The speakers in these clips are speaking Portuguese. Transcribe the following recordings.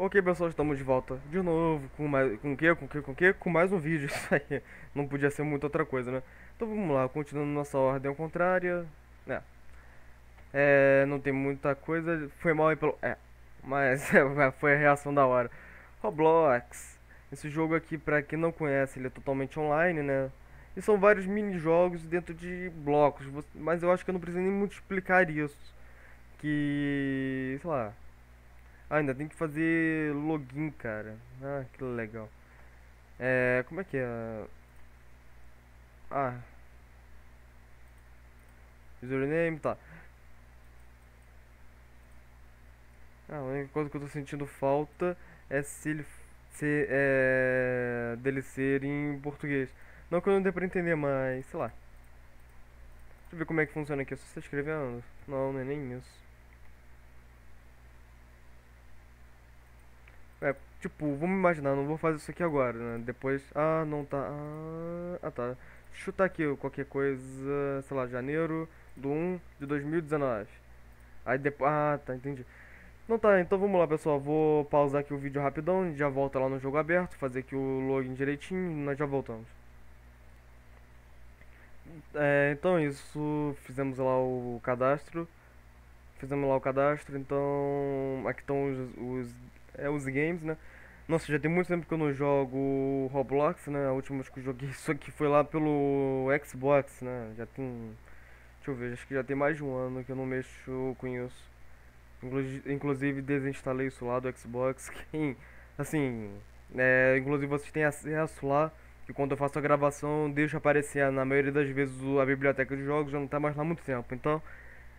Ok, pessoal, estamos de volta de novo com mais, com que, com que, com que? Com mais um vídeo, isso aí. Não podia ser muito outra coisa, né? Então vamos lá, continuando nossa ordem ao contrária. É. É, não tem muita coisa, foi mal aí pelo... É, mas é, foi a reação da hora. Roblox. Esse jogo aqui, pra quem não conhece, ele é totalmente online, né? E são vários mini-jogos dentro de blocos, mas eu acho que eu não preciso nem muito explicar isso. Que... sei lá... Ah, ainda tem que fazer login, cara. Ah, que legal. É, como é que é? Ah. Username, tá. Ah, a única coisa que eu tô sentindo falta é se ele ser, é, dele ser em português. Não que eu não dê pra entender, mas sei lá. Deixa eu ver como é que funciona aqui. Você está escrevendo? Não, não é nem isso. É, tipo, vamos imaginar, não vou fazer isso aqui agora, né? Depois. Ah, não tá. Ah, ah tá. Chutar aqui qualquer coisa, sei lá, janeiro do 1 de 2019. Aí depois. Ah, tá, entendi. Não tá, então vamos lá, pessoal. Vou pausar aqui o vídeo rapidão, já volta lá no jogo aberto, fazer aqui o login direitinho nós já voltamos. É, então é isso, fizemos lá o cadastro. Fizemos lá o cadastro, então aqui estão os, os é os games, né? Nossa, já tem muito tempo que eu não jogo Roblox, né? A última vez que eu joguei isso aqui foi lá pelo Xbox, né? Já tem. Deixa eu ver, acho que já tem mais de um ano que eu não mexo com isso. Inclusive desinstalei isso lá do Xbox. Quem. Assim. É, inclusive vocês têm acesso lá. E quando eu faço a gravação, deixa aparecer na maioria das vezes a biblioteca de jogos, já não tá mais lá há muito tempo. Então,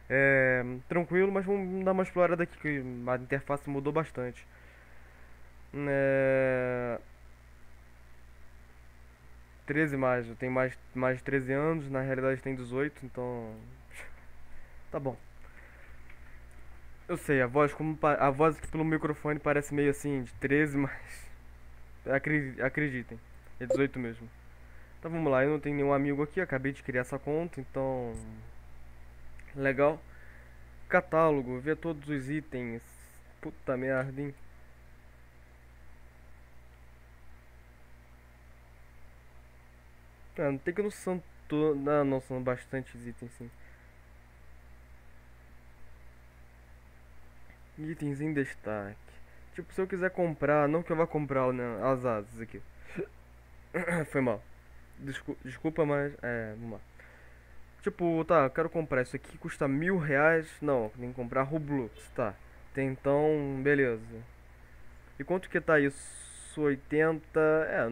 é, tranquilo, mas vamos dar uma explorada aqui que a interface mudou bastante. É... 13 mais, eu tenho mais, mais de 13 anos, na realidade tem 18, então. Tá bom. Eu sei, a voz como a voz aqui pelo microfone parece meio assim, de 13, mas. Acreditem, é 18 mesmo. Então vamos lá, eu não tenho nenhum amigo aqui, acabei de criar essa conta, então. Legal. Catálogo, ver todos os itens. Puta merda, hein? Ah, não tem que são todos. Não, não, são bastantes itens sim. Itens em destaque. Tipo, se eu quiser comprar, não que eu vá comprar né, as asas aqui. Foi mal. Desculpa, desculpa, mas. É, vamos lá. Tipo, tá, eu quero comprar isso aqui, custa mil reais. Não, tem que comprar Roblox, tá. Tem, então, beleza. E quanto que tá isso? 80. É,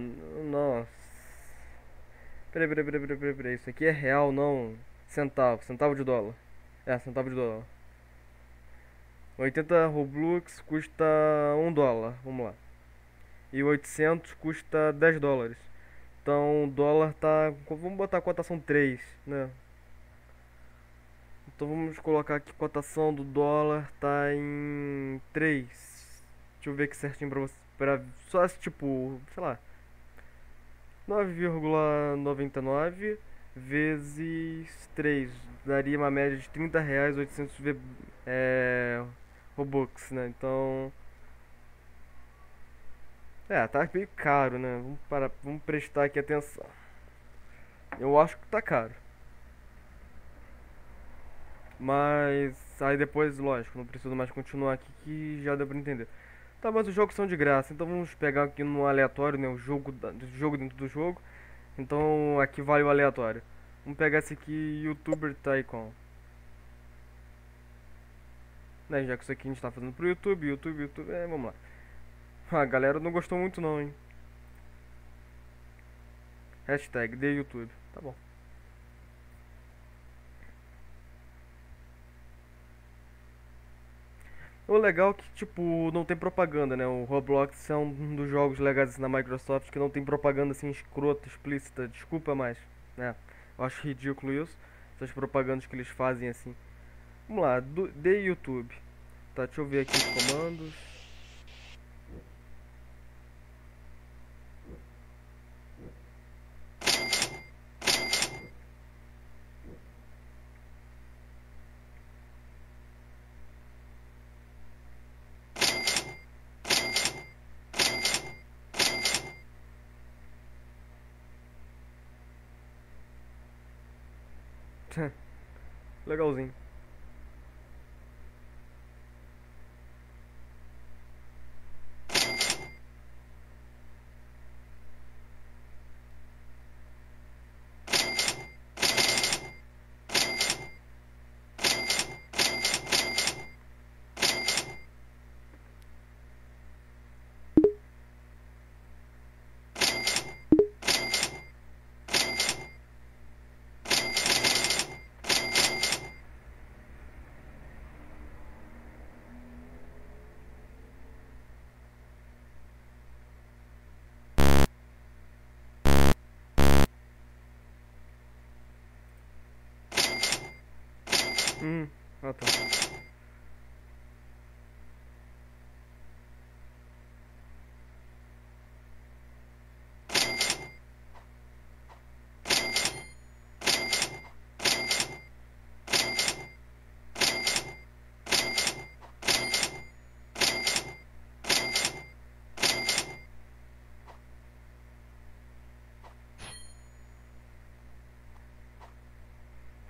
nossa. Peraí, peraí, peraí, peraí, peraí. Isso aqui é real, não centavo. Centavo de dólar. É, centavo de dólar. 80 Roblox custa 1 dólar. Vamos lá. E 800 custa 10 dólares. Então o dólar tá. Vamos botar a cotação 3, né? Então vamos colocar aqui cotação do dólar tá em 3. Deixa eu ver aqui certinho pra você. Pra, só tipo, sei lá. 9,99 vezes 3 daria uma média de 30 reais 800 v, é, Robux, né? Então é, tá meio caro, né? Vamos, para, vamos prestar aqui atenção. Eu acho que tá caro. Mas aí depois, lógico, não preciso mais continuar aqui que já deu pra entender. Tá, mas os jogos são de graça, então vamos pegar aqui no aleatório, né, o jogo, da, jogo dentro do jogo. Então aqui vale o aleatório. Vamos pegar esse aqui, YouTuber Tycoon. Né, já que isso aqui a gente tá fazendo pro YouTube, YouTube, YouTube, é, vamos lá. Ah, a galera não gostou muito não, hein. Hashtag de YouTube, tá bom. O legal é que, tipo, não tem propaganda, né? O Roblox é um dos jogos legais na Microsoft que não tem propaganda assim escrota, explícita. Desculpa, mas, né? Eu acho ridículo isso. Essas propagandas que eles fazem assim. Vamos lá, do, de YouTube. Tá, deixa eu ver aqui os comandos. Legalzinho. Hum, ah tá.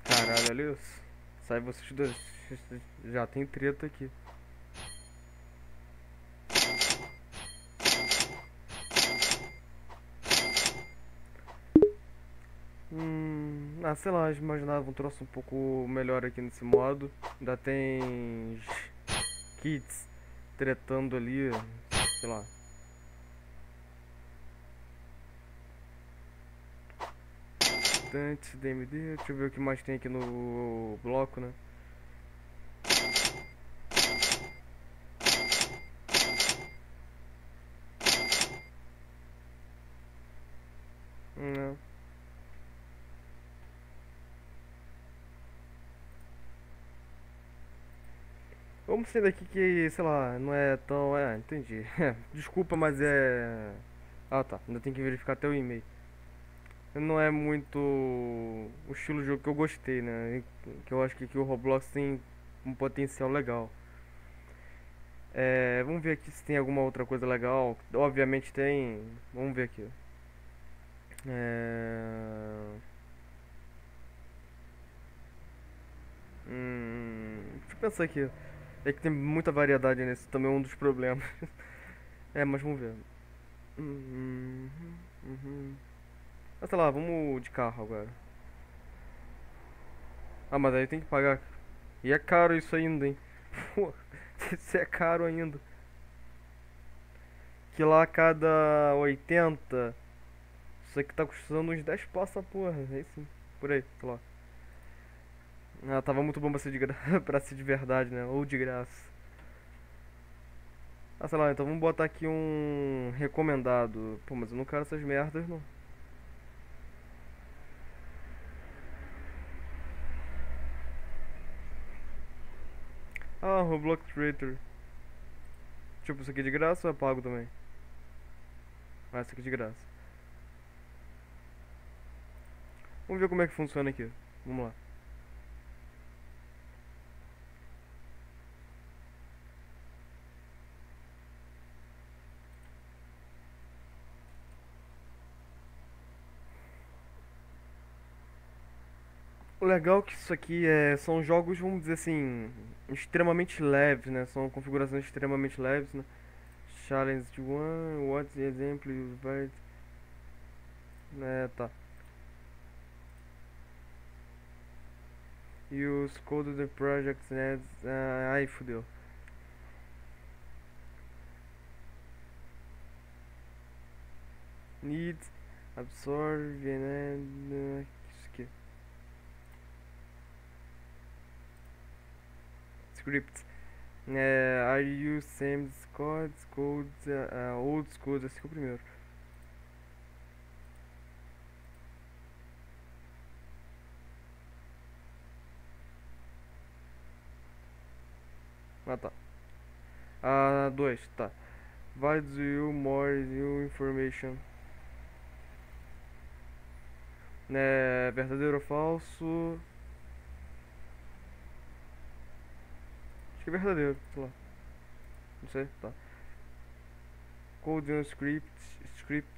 Caralho, olha isso. Sai vocês dois. Já tem treta aqui. Hum, ah, sei lá, eu imaginava um troço um pouco melhor aqui nesse modo. Ainda tem kits tretando ali, sei lá. Bastante DMD, deixa eu ver o que mais tem aqui no bloco, né? Não. Vamos sair daqui que, sei lá, não é tão. É, entendi. Desculpa, mas é. Ah tá, ainda tem que verificar até o e-mail. Não é muito o estilo de jogo que eu gostei, né? Que eu acho que aqui o Roblox tem um potencial legal. É, vamos ver aqui se tem alguma outra coisa legal. Obviamente tem. Vamos ver aqui. É... Hum, deixa eu pensar aqui. É que tem muita variedade nesse, também é um dos problemas. é, mas vamos ver. Uhum, uhum. Mas sei lá, vamos de carro agora. Ah, mas aí tem que pagar. E é caro isso ainda, hein? Pô, isso é caro ainda. Que lá a cada 80. Isso aqui tá custando uns 10 passa porra. É isso, por aí, sei lá. Ah, tava muito bom pra ser de, gra... pra ser de verdade, né? Ou de graça. Ah, sei lá, então vamos botar aqui um recomendado. Pô, mas eu não quero essas merdas, não. Ah, Roblox Creator. Tipo, isso aqui é de graça ou é pago também? Ah, isso aqui é de graça. Vamos ver como é que funciona aqui. Vamos lá. O legal é que isso aqui é, são jogos, vamos dizer assim, extremamente leves, né? São configurações extremamente leves, né? Challenge 1, what example vai... É, tá. E os code the projects, né? Ah, ai, fodeu. Need absorb, né? Isso aqui. Scripts. É, are you same codes, codes, uh, old codes, esse que é o primeiro. Ah tá. Ah, dois, tá. Vai you more new information. É, verdadeiro ou falso? Que é verdadeiro, sei lá. Não sei, tá. Code on scripts, scripts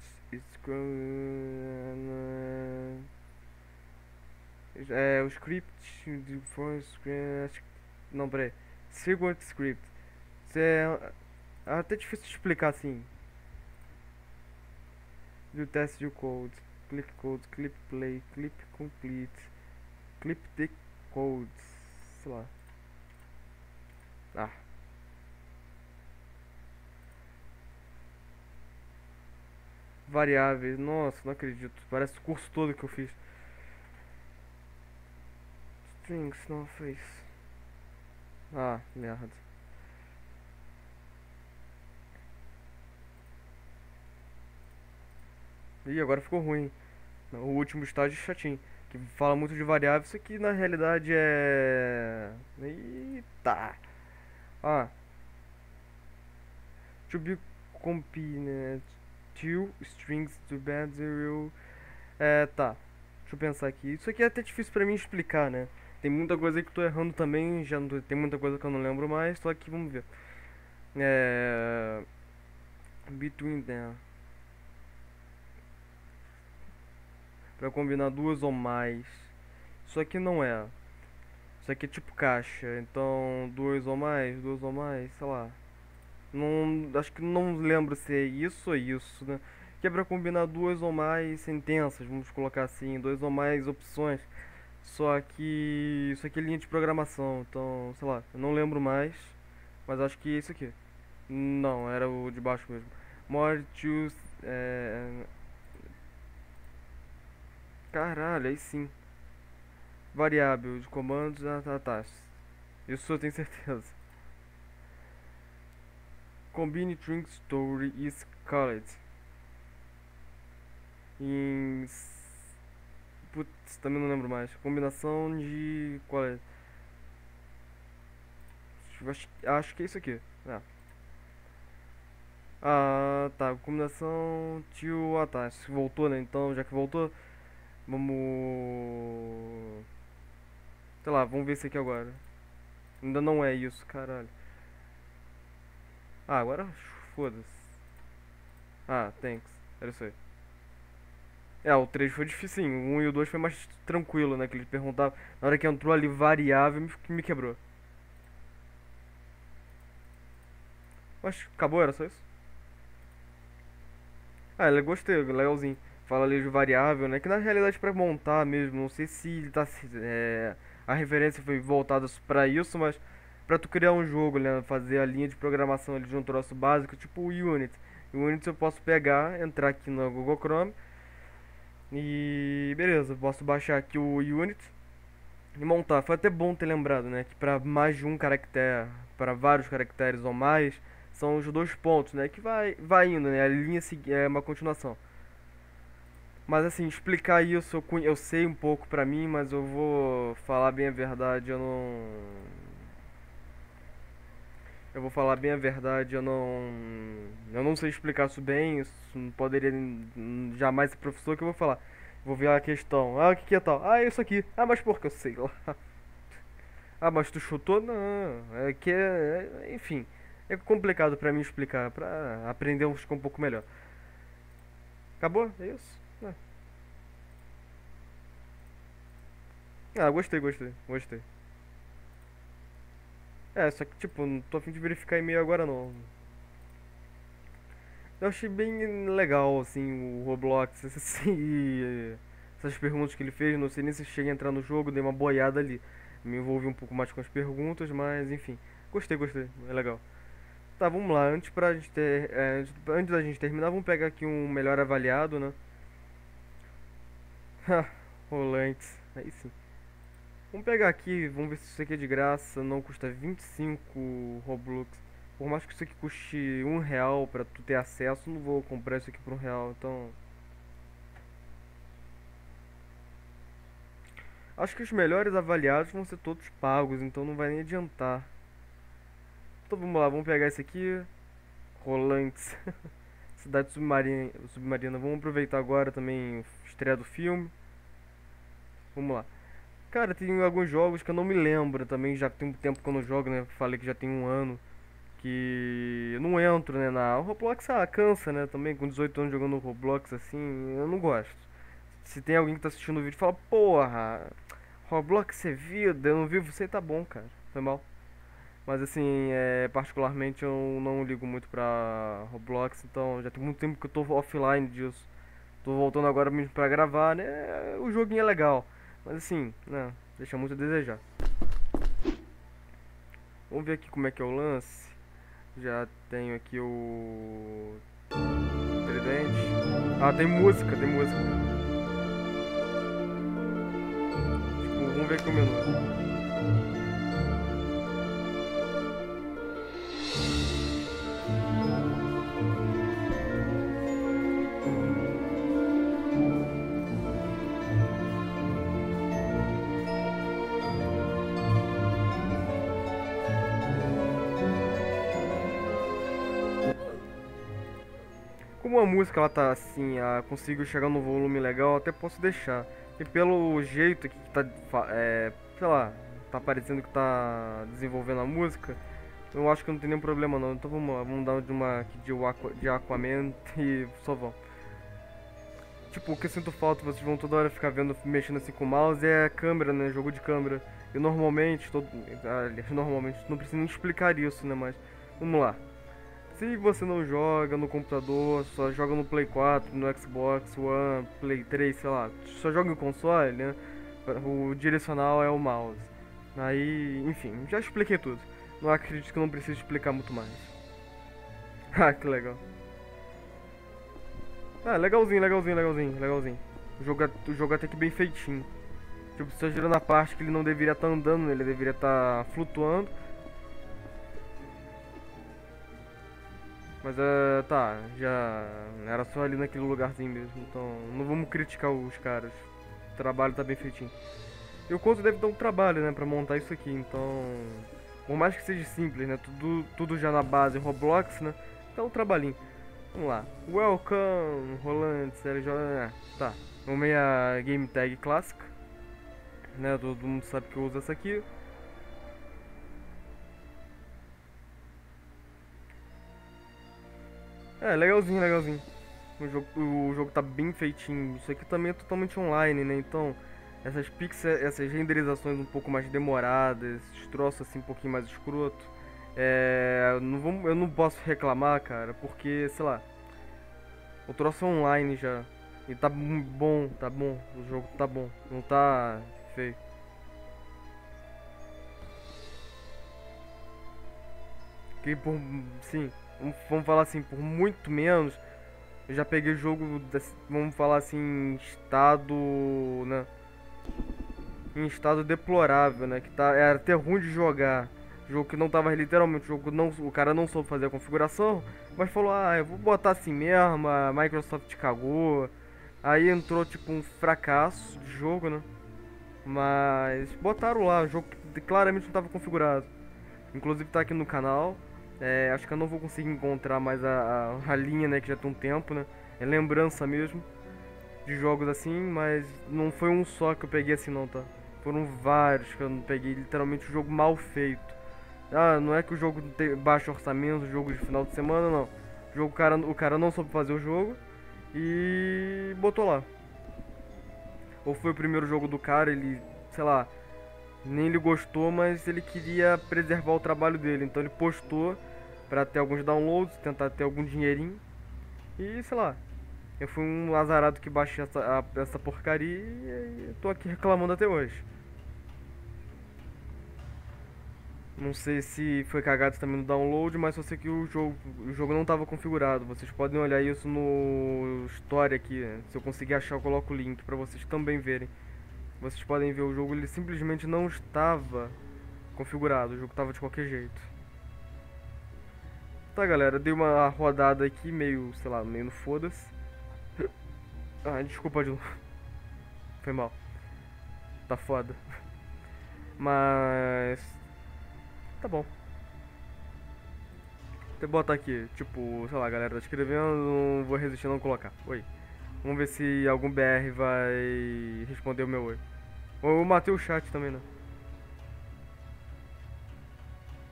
É, o script de first script. Não, peraí. Secret script. É. é até difícil de explicar assim. Do teste de code. Click code, clip play, clip complete, clip the code. Sei lá. Ah. Variáveis. Nossa, não acredito. Parece o curso todo que eu fiz. Strings, não fez. Ah, merda. Ih, agora ficou ruim. O último estágio é chatinho. Que fala muito de variáveis, isso aqui na realidade é. Eita! Ah. To be combined two strings to zero. É, tá. Deixa eu pensar aqui. Isso aqui é até difícil pra mim explicar, né? Tem muita coisa que eu tô errando também, já não, tem muita coisa que eu não lembro mais, só que vamos ver. É. Between them. Pra combinar duas ou mais. Isso aqui não é. Isso aqui é tipo caixa. Então, duas ou mais, duas ou mais, sei lá. Não, acho que não lembro se é isso ou isso, né? Que é pra combinar duas ou mais sentenças, vamos colocar assim, duas ou mais opções. Só que isso aqui é linha de programação, então, sei lá, eu não lembro mais, mas acho que é isso aqui. Não, era o de baixo mesmo. More é... Caralho, aí sim. Variável de comandos, ah, tá, tá. Isso eu tenho certeza. Combine Drink Story is called. Em Putz, também não lembro mais. Combinação de. Qual é? Acho, acho que é isso aqui. Ah. ah, tá. Combinação. Tio. Ah, tá. Voltou, né? Então, já que voltou, vamos. Sei lá, vamos ver isso aqui agora. Ainda não é isso, caralho. Ah, agora foda-se. Ah, thanks. Era isso aí. É, o 3 foi difícil, sim. O 1 e o 2 foi mais tranquilo, né? Que ele perguntava. Na hora que entrou ali variável, me, quebrou. Mas acabou, era só isso? Ah, ele gostei, legalzinho. Fala ali de variável, né? Que na realidade pra montar mesmo, não sei se ele tá. É, a referência foi voltada pra isso, mas pra tu criar um jogo, né? Fazer a linha de programação ali de um troço básico, tipo o Unity. O Unity eu posso pegar, entrar aqui no Google Chrome e beleza, posso baixar aqui o Unity e montar. Foi até bom ter lembrado, né? Que para mais de um caractere, para vários caracteres ou mais, são os dois pontos, né? Que vai, vai indo, né? A linha é uma continuação. Mas assim, explicar isso eu, eu sei um pouco pra mim, mas eu vou falar bem a verdade, eu não. Eu vou falar bem a verdade, eu não. Eu não sei explicar isso bem, isso não poderia jamais ser professor que eu vou falar. Vou ver a questão. Ah, o que, que é tal? Ah, isso aqui. Ah, mas por que eu sei lá? Ah, mas tu chutou? Não. É que é. é enfim. É complicado pra mim explicar, pra aprender um pouco melhor. Acabou? É isso? É. Ah, gostei, gostei, gostei. É, só que tipo, não tô afim de verificar e-mail agora não. Eu achei bem legal, assim, o Roblox, assim, essas perguntas que ele fez, não sei nem se chega a entrar no jogo, dei uma boiada ali. Me envolvi um pouco mais com as perguntas, mas enfim, gostei, gostei, é legal. Tá, vamos lá, antes, pra gente ter, é, antes, antes da gente terminar, vamos pegar aqui um melhor avaliado, né? Rolantes, aí sim. Vamos pegar aqui, vamos ver se isso aqui é de graça, não custa 25 Roblox. Por mais que isso aqui custe um real pra tu ter acesso, não vou comprar isso aqui por um real, então... Acho que os melhores avaliados vão ser todos pagos, então não vai nem adiantar. Então vamos lá, vamos pegar esse aqui. Rolantes. Cidade submarina, submarina. Vamos aproveitar agora também a estreia do filme. Vamos lá. Cara, tem alguns jogos que eu não me lembro também, já tem um tempo que eu não jogo, né? Falei que já tem um ano que eu não entro, né, na Roblox ah, cansa, né, também com 18 anos jogando Roblox assim, eu não gosto. Se tem alguém que tá assistindo o vídeo fala, porra, Roblox é vida, eu não vivo você tá bom, cara. Foi mal. Mas assim, é, particularmente eu não ligo muito pra Roblox, então já tem muito tempo que eu tô offline disso. Tô voltando agora mesmo pra gravar, né? O joguinho é legal. Mas assim, né? Deixa muito a desejar. Vamos ver aqui como é que é o lance. Já tenho aqui o tridente. Ah, tem música, tem música. Tipo, vamos ver aqui o menu. Como a música ela tá assim, a, consigo chegar no volume legal, até posso deixar. E pelo jeito que tá, é, sei lá, tá parecendo que tá desenvolvendo a música, eu acho que não tem nenhum problema não. Então vamos vamos dar de uma de, aqua, de Aquaman e só vão. Tipo, o que eu sinto falta, vocês vão toda hora ficar vendo, mexendo assim com o mouse, é câmera, né, jogo de câmera. E normalmente, todo, aliás, normalmente, não preciso nem explicar isso, né, mas vamos lá. Se você não joga no computador, só joga no Play 4, no Xbox One, Play 3, sei lá, só joga no console, né? O direcional é o mouse. Aí, enfim, já expliquei tudo. Não acredito que eu não preciso explicar muito mais. ah, que legal. Ah, legalzinho, legalzinho, legalzinho, legalzinho. O jogo, é, o jogo é até que bem feitinho. Tipo, você girando a parte que ele não deveria estar tá andando, né? ele deveria estar tá flutuando. Mas uh, tá, já era só ali naquele lugarzinho mesmo, então não vamos criticar os caras. O trabalho tá bem feitinho. E o Conto deve dar um trabalho, né, pra montar isso aqui, então... Por mais que seja simples, né, tudo, tudo já na base Roblox, né, então um trabalhinho. Vamos lá. Welcome, Roland, CLJ... É, tá, vamos a Game Tag clássica. Né, todo mundo sabe que eu uso essa aqui. É, legalzinho, legalzinho. O jogo, o jogo tá bem feitinho. Isso aqui também é totalmente online, né? Então, essas pixels, essas renderizações um pouco mais demoradas, esses troços assim um pouquinho mais escroto. É, não vamos, eu não posso reclamar, cara, porque, sei lá, o troço é online já. E tá bom, tá bom. O jogo tá bom. Não tá feio. Que por. Sim vamos falar assim, por muito menos, eu já peguei jogo, vamos falar assim, em estado, né? Em estado deplorável, né? Que tá, era até ruim de jogar. Jogo que não tava literalmente, jogo não, o cara não soube fazer a configuração, mas falou, ah, eu vou botar assim mesmo, a Microsoft cagou. Aí entrou tipo um fracasso de jogo, né? Mas botaram lá, jogo que claramente não estava configurado. Inclusive tá aqui no canal. É, acho que eu não vou conseguir encontrar mais a, a, a, linha, né, que já tem um tempo, né? É lembrança mesmo de jogos assim, mas não foi um só que eu peguei assim não, tá? Foram vários que eu não peguei, literalmente um jogo mal feito. Ah, não é que o jogo tem baixo orçamento, jogo de final de semana, não. O, jogo, o, cara, o cara não soube fazer o jogo e botou lá. Ou foi o primeiro jogo do cara, ele, sei lá, nem ele gostou, mas ele queria preservar o trabalho dele, então ele postou para ter alguns downloads, tentar ter algum dinheirinho. E sei lá, eu fui um azarado que baixei essa, a, essa porcaria e tô aqui reclamando até hoje. Não sei se foi cagado também no download, mas eu sei que o jogo, o jogo não estava configurado. Vocês podem olhar isso no Story aqui. Se eu conseguir achar, eu coloco o link para vocês também verem. Vocês podem ver o jogo, ele simplesmente não estava configurado. O jogo estava de qualquer jeito. Tá, galera, dei uma rodada aqui, meio, sei lá, meio no foda-se. Ah, desculpa de novo. Foi mal. Tá foda. Mas... Tá bom. Vou botar aqui, tipo, sei lá, galera tá escrevendo, não vou resistir não colocar. Oi. Vamos ver se algum BR vai responder o meu oi. Ou eu matei o chat também, né?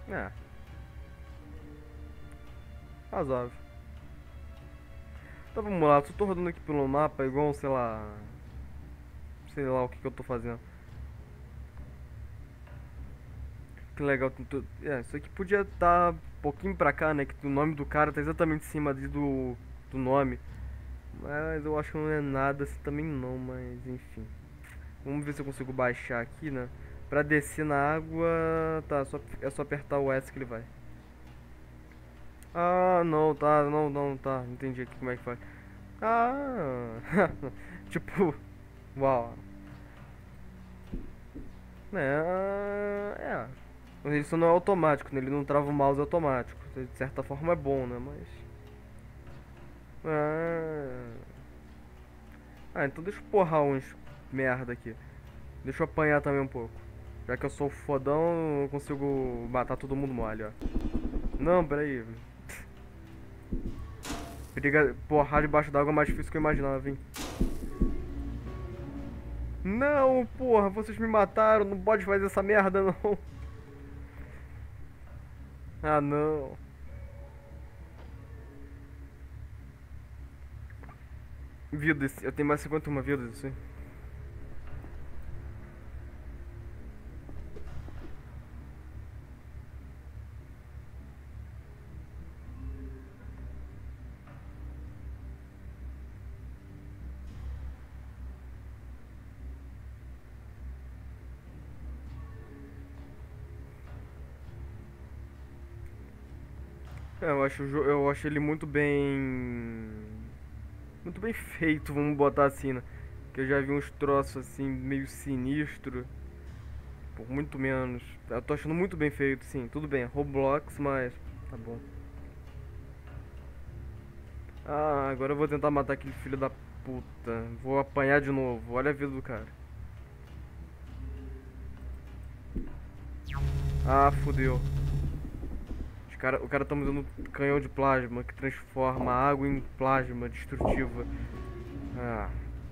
É. Razoável. Então vamos lá, só tô rodando aqui pelo mapa igual, sei lá... Sei lá o que, que eu tô fazendo. que legal. É, isso aqui podia estar tá um pouquinho pra cá, né? Que o nome do cara tá exatamente em cima do, do nome. Mas eu acho que não é nada assim também não, mas enfim. Vamos ver se eu consigo baixar aqui, né? Pra descer na água, tá, só, é só apertar o S que ele vai. Ah, não, tá, não, não, tá, entendi aqui como é que faz. Ah, tipo, uau. É, é. Isso não é automático, né? Ele não trava o mouse automático. De certa forma é bom, né? Mas... Ah, ah então deixa eu porrar uns merda aqui. Deixa eu apanhar também um pouco. Já que eu sou fodão, eu consigo matar todo mundo mole, ó. Não, peraí. Briga, porrar debaixo d'água é mais difícil que eu imaginava, hein. Não, porra, vocês me mataram, não pode fazer essa merda, não. Ah, não. Vidas, eu tenho mais 51 vidas, assim. É, acho, eu acho ele muito bem. Muito bem feito, vamos botar assim, né? Que eu já vi uns troços assim, meio sinistro. Por muito menos. Eu tô achando muito bem feito, sim. Tudo bem, Roblox, mas. Tá bom. Ah, agora eu vou tentar matar aquele filho da puta. Vou apanhar de novo. Olha a vida do cara. Ah, fudeu cara, o cara tá usando canhão de plasma que transforma água em plasma destrutiva. Ah,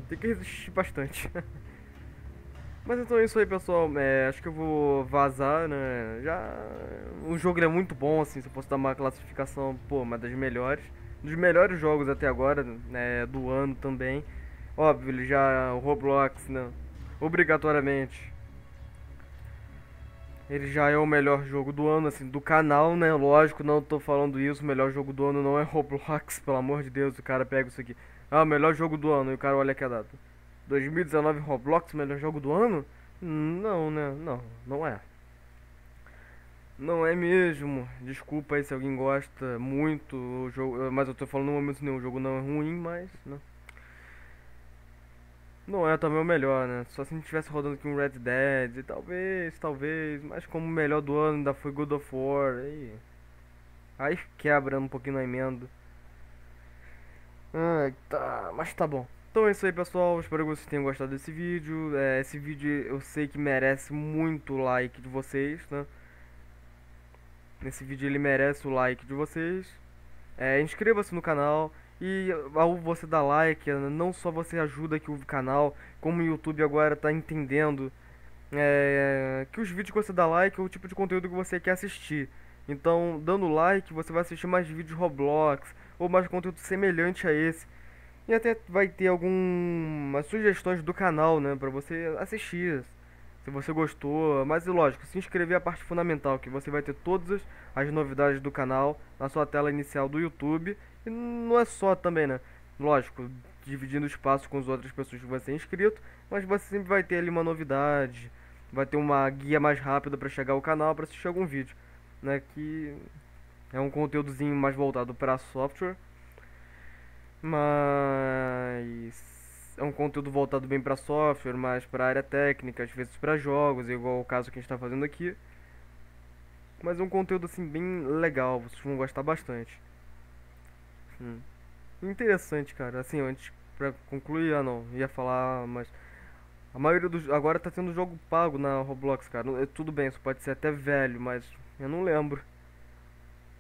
tem que resistir bastante. Mas então é isso aí, pessoal. É, acho que eu vou vazar, né? Já. O jogo é muito bom, assim. Se eu fosse dar uma classificação, pô, uma das melhores. Dos melhores jogos até agora, né? Do ano também. Óbvio, ele já. O Roblox, né? Obrigatoriamente ele já é o melhor jogo do ano, assim, do canal, né? Lógico, não tô falando isso. O melhor jogo do ano não é Roblox, pelo amor de Deus. O cara pega isso aqui. Ah, o melhor jogo do ano. E o cara olha aqui a data. 2019 Roblox, melhor jogo do ano? Não, né? Não, não é. Não é mesmo. Desculpa aí se alguém gosta muito. O jogo, mas eu tô falando no momento nenhum. O jogo não é ruim, mas. Não. Não é também o melhor, né? Só se a gente estivesse rodando aqui um Red Dead, talvez, talvez, mas como o melhor do ano ainda foi God of War, aí. Aí quebra um pouquinho na emenda. Ai, tá, mas tá bom. Então é isso aí, pessoal. Espero que vocês tenham gostado desse vídeo. É, esse vídeo eu sei que merece muito like de vocês, né? Nesse vídeo ele merece o like de vocês. É, Inscreva-se no canal. E ao você dar like, não só você ajuda aqui o canal, como o YouTube agora está entendendo é, que os vídeos que você dá like é o tipo de conteúdo que você quer assistir. Então, dando like, você vai assistir mais vídeos Roblox ou mais conteúdo semelhante a esse. E até vai ter algumas sugestões do canal, né, para você assistir. Se você gostou, mas lógico, se inscrever é a parte fundamental, que você vai ter todas as novidades do canal na sua tela inicial do YouTube e não é só também, né? Lógico, dividindo espaço com as outras pessoas que você é inscrito, mas você sempre vai ter ali uma novidade, vai ter uma guia mais rápida para chegar ao canal para assistir algum vídeo, né? Que é um conteúdozinho mais voltado para software, mas é um conteúdo voltado bem para software, mais para área técnica, às vezes para jogos, igual o caso que a gente está fazendo aqui. Mas é um conteúdo assim bem legal, vocês vão gostar bastante. Hum. Interessante, cara. Assim, antes pra concluir, ah não, ia falar, mas a maioria dos agora tá tendo jogo pago na Roblox, cara. É, tudo bem, isso pode ser até velho, mas eu não lembro.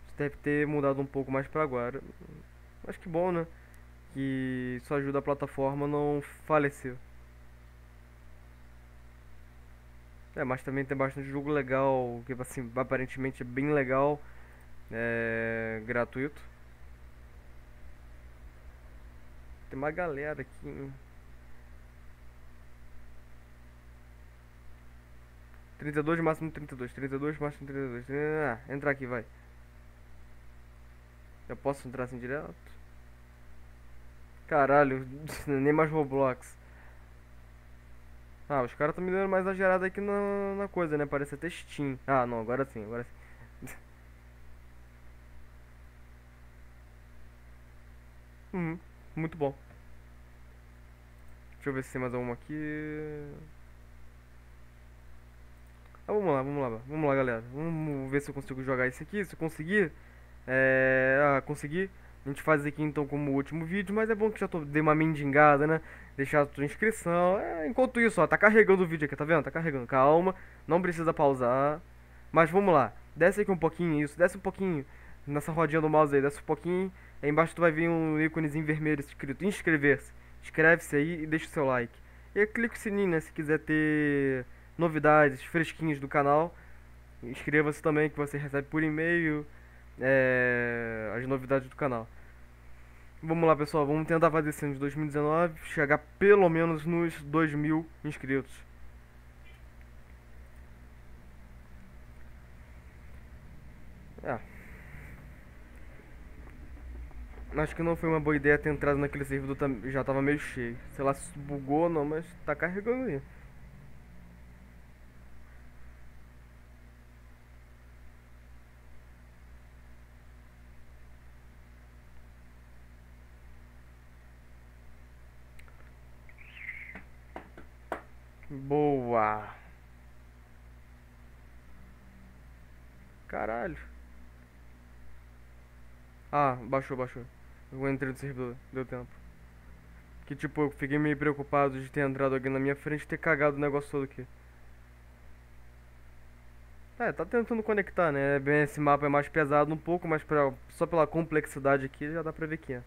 Isso deve ter mudado um pouco mais pra agora. Mas que bom, né? Que isso ajuda a plataforma não falecer. É, mas também tem bastante jogo legal, que assim, aparentemente é bem legal, é gratuito. Tem uma galera aqui. 32, máximo 32. 32, máximo 32. Ah, entra aqui, vai. Eu posso entrar assim direto? Caralho, nem mais Roblox. Ah, os caras estão me dando mais exagerada aqui na, na coisa, né? Parece até Steam. Ah, não, agora sim, agora sim. Uhum, muito bom. Deixa eu ver se tem mais alguma aqui. Ah, vamos lá, vamos lá, vamos lá, galera. Vamos ver se eu consigo jogar esse aqui. Se eu conseguir, é... Ah, conseguir. A gente faz aqui então como último vídeo, mas é bom que já tô, dei uma mendigada, né? Deixar a tua inscrição. É, enquanto isso, ó, tá carregando o vídeo aqui, tá vendo? Tá carregando. Calma, não precisa pausar. Mas vamos lá. Desce aqui um pouquinho, isso. Desce um pouquinho nessa rodinha do mouse aí. Desce um pouquinho. Aí embaixo tu vai ver um íconezinho vermelho escrito inscrever-se. Inscreve-se aí e deixa o seu like. E clica o sininho, né? Se quiser ter novidades fresquinhas do canal. Inscreva-se também que você recebe por e-mail é, as novidades do canal. Vamos lá, pessoal. Vamos tentar fazer esse ano de 2019. Chegar pelo menos nos 2 mil inscritos. É. Acho que não foi uma boa ideia ter entrado naquele servidor, já tava meio cheio. Sei lá se bugou ou não, mas tá carregando aí. Boa. Caralho. Ah, baixou, baixou. Eu entrei no servidor, deu tempo. Que tipo, eu fiquei meio preocupado de ter entrado alguém na minha frente e ter cagado o negócio todo aqui. É, tá tentando conectar, né? Bem, esse mapa é mais pesado um pouco, mas pra, só pela complexidade aqui já dá pra ver que é.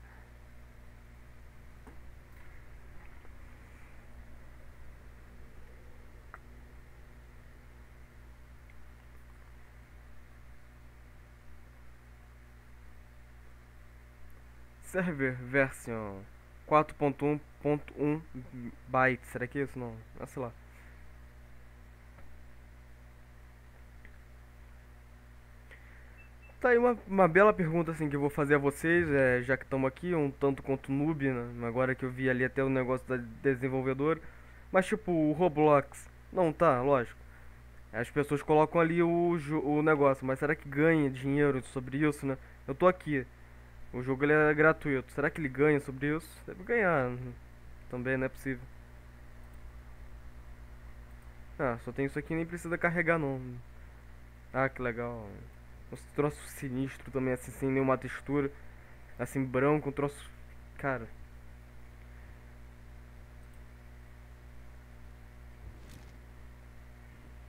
Server version 4.1.1 bytes. Será que é isso? Não. Ah, sei lá. Tá aí uma, uma bela pergunta assim que eu vou fazer a vocês, é, já que estamos aqui, um tanto quanto noob, né? agora que eu vi ali até o negócio da desenvolvedora. Mas tipo, o Roblox, não tá, lógico. As pessoas colocam ali o, o negócio, mas será que ganha dinheiro sobre isso, né? Eu tô aqui, o jogo ele é gratuito. Será que ele ganha sobre isso? Deve ganhar. Também não é possível. Ah, só tem isso aqui nem precisa carregar não. Ah, que legal. Um troço sinistro também, assim, sem nenhuma textura. Assim, branco, um troço... Cara...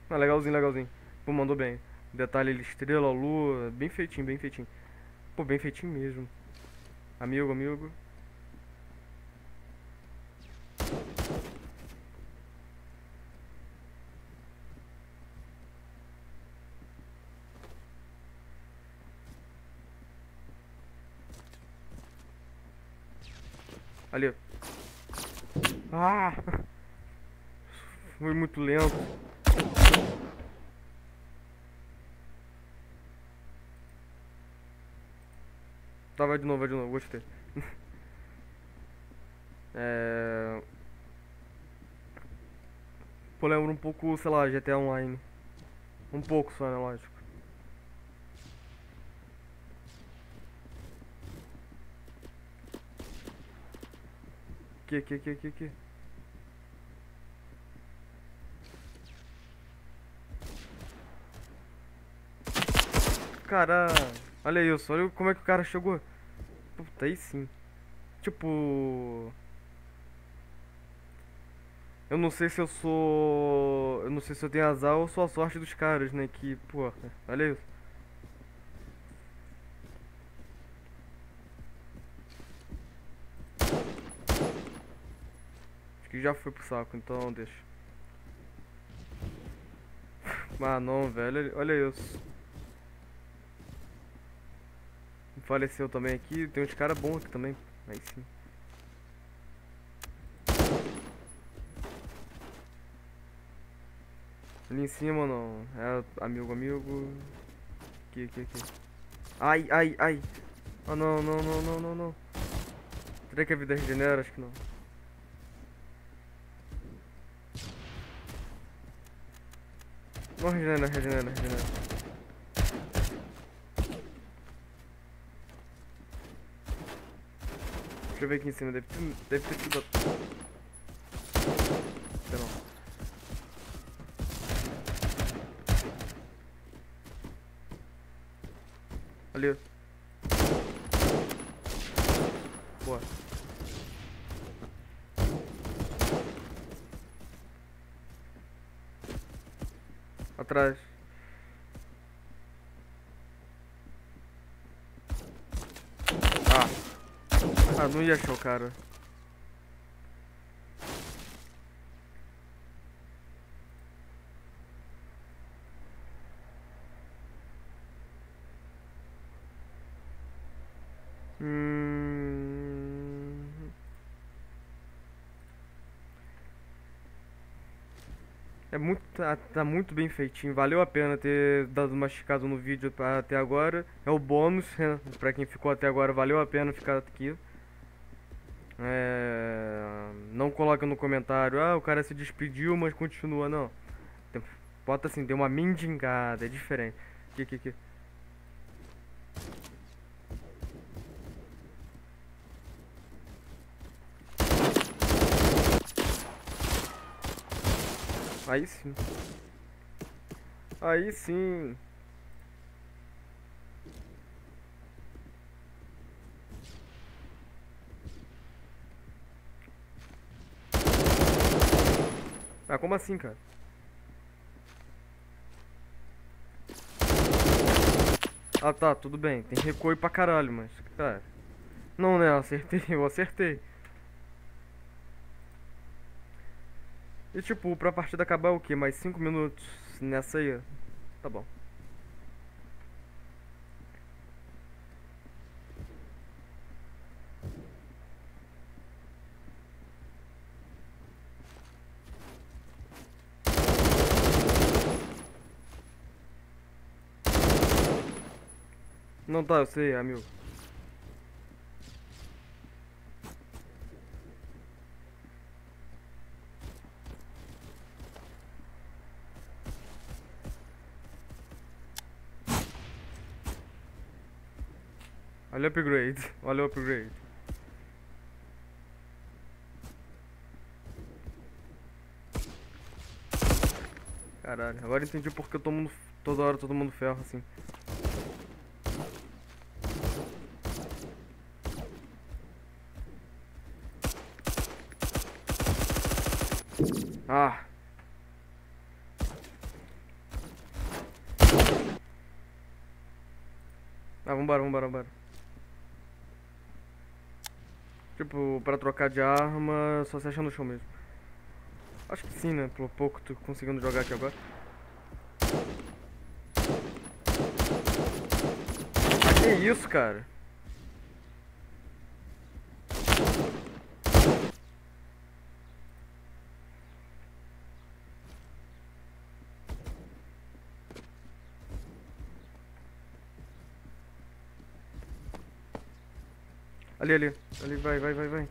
Ah, legalzinho, legalzinho. Pô, mandou bem. Detalhe, estrela, lua, bem feitinho, bem feitinho. Pô, bem feitinho mesmo. Amigo, amigo. Ali. Ah! Foi muito lento. Tá, vai de novo, vai de novo, gostei. é... Pô, lembra um pouco, sei lá, GTA Online. Um pouco só, né, lógico. Que, que, que, que, que? Caralho, olha isso, olha como é que o cara chegou. Puta, aí sim. Tipo. Eu não sei se eu sou. Eu não sei se eu tenho azar ou sou a sorte dos caras, né? Que, porra, olha isso. Acho que já foi pro saco, então deixa. Ah não, velho, olha isso. Faleceu também aqui. Tem uns caras bons aqui também. Aí sim. Ali em cima não? É amigo, amigo. Aqui, aqui, aqui. Ai, ai, ai. Ah, não, não, não, não, não, não. Será que a vida regenera? Acho que não. Não regenera, regenera, regenera. Deixa eu ver aqui em cima, deve ter, deve ter sido... Sei não. Ali. Boa. Atrás. Ah. Não ia achar o cara. Hum... É muito, tá, tá muito bem feitinho. Valeu a pena ter dado uma esticada no vídeo até agora. É o bônus, né? Pra quem ficou até agora, valeu a pena ficar aqui. Não coloca no comentário, ah, o cara se despediu, mas continua, não. Bota assim, deu uma mendigada, é diferente. Aqui, aqui, aqui. Aí sim. Aí sim. Ah, como assim, cara? Ah, tá, tudo bem. Tem recuo pra caralho, mas, cara. Não, né? Eu acertei, eu acertei. E tipo, pra partida acabar o quê? Mais 5 minutos nessa aí? Tá bom. Não tá, eu sei, amigo. Olha o upgrade, olha o upgrade. Caralho, agora entendi porque tomo no- toda hora todo mundo ferro assim. Ah. Ah, vambora, vambora, vambora. Tipo, pra trocar de arma, só se achar no chão mesmo. Acho que sim, né? Pelo pouco tô conseguindo jogar aqui agora. Ah, que isso, cara? Ali, ali. Ali, vai, vai, vai, vai.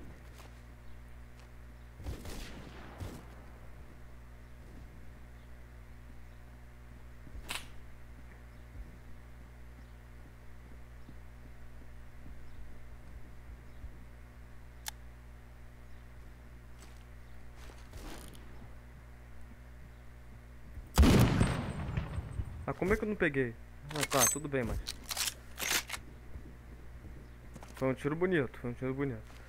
Ah, como é que eu não peguei? Ah, tá, tudo bem, mas. Um tiro bonito, foi um tiro bonito.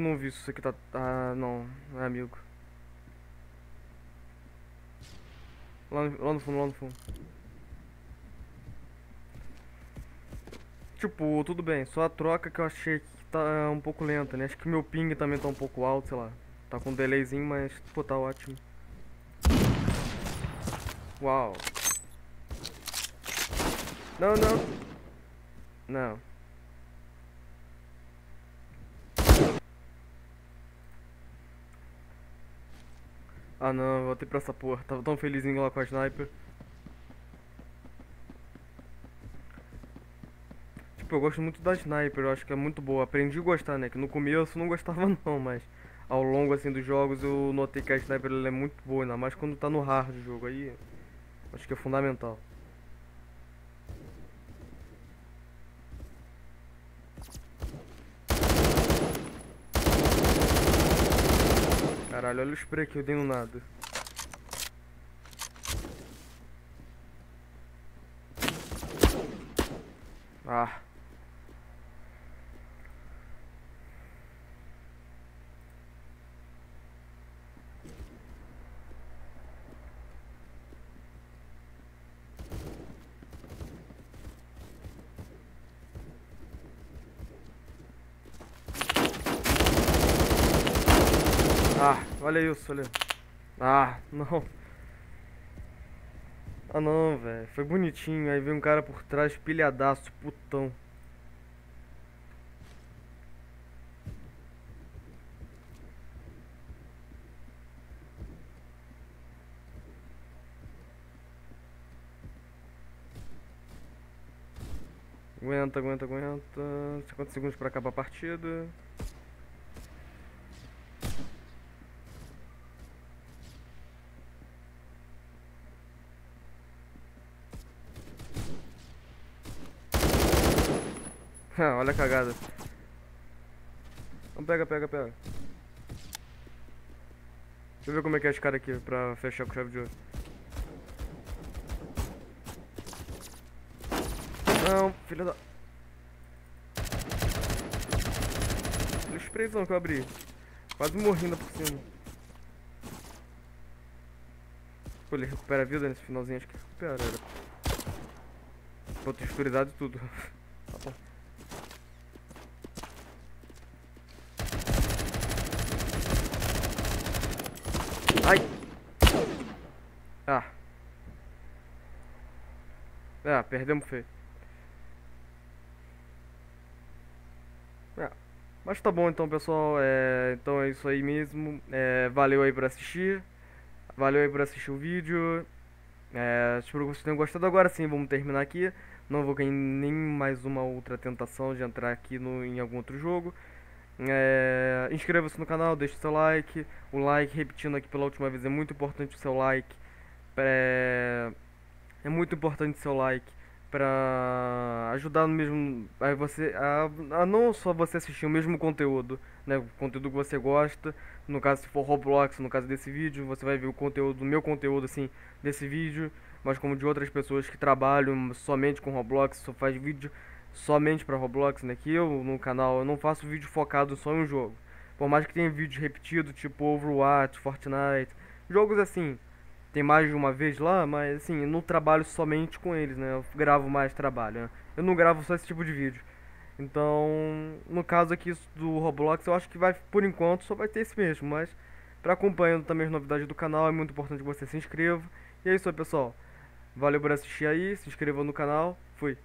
Putz, não vi se isso aqui tá. Ah, não, é amigo. Lá no, lá no fundo, lá no fundo. Tipo, tudo bem, só a troca que eu achei que tá um pouco lenta, né? Acho que meu ping também tá um pouco alto, sei lá. Tá com um delayzinho, mas, pô, tá ótimo. Uau. Não, não. Não. Ah não, voltei pra essa porra. Tava tão felizinho lá com a sniper. Tipo, eu gosto muito da sniper, eu acho que é muito boa. Aprendi a gostar, né? Que no começo eu não gostava não, mas ao longo assim dos jogos eu notei que a sniper é muito boa, ainda mais quando tá no hard do jogo aí. Acho que é fundamental. Caralho, olha o spray que eu dei no nada. Ah. Ah, olha isso, olha. Ah, não. Ah não, velho. Foi bonitinho. Aí veio um cara por trás, pilhadaço, putão. Aguenta, aguenta, aguenta. 50 segundos pra acabar a partida. Olha a cagada. Então pega, pega, pega. Deixa eu ver como é que é esse cara aqui pra fechar com chave de ouro. Não, filha da... Olha o sprayzão que eu abri. Quase morrendo por cima. Pô, ele recupera a vida nesse finalzinho, acho que recupera. Era. Pô, texturizado e tudo. tá bom. Ai! Ah. Ah, perdemos feio. Mas tá bom então, pessoal. É, então é isso aí mesmo. É, valeu aí por assistir. Valeu aí por assistir o vídeo. É, espero que vocês tenham gostado. Agora sim, vamos terminar aqui. Não vou cair nem mais uma outra tentação de entrar aqui no, em algum outro jogo. É, Inscreva-se no canal, deixe seu like. O like, repetindo aqui pela última vez, é muito importante o seu like. É, é muito importante o seu like para ajudar no mesmo a você a, a, não só você assistir o mesmo conteúdo, né, o conteúdo que você gosta, no caso se for Roblox, no caso desse vídeo, você vai ver o conteúdo do meu conteúdo assim desse vídeo, mas como de outras pessoas que trabalham somente com Roblox, só faz vídeo somente para Roblox, né? Que eu no canal eu não faço vídeo focado só em um jogo. Por mais que tenha vídeo repetido, tipo Overwatch, Fortnite, jogos assim, tem mais de uma vez lá, mas assim, eu não trabalho somente com eles, né? Eu gravo mais trabalho, né? Eu não gravo só esse tipo de vídeo. Então, no caso aqui do Roblox, eu acho que vai, por enquanto, só vai ter esse mesmo, mas para acompanhando também as novidades do canal, é muito importante que você se inscreva. E é isso aí, pessoal. Valeu por assistir aí, se inscreva no canal. Fui.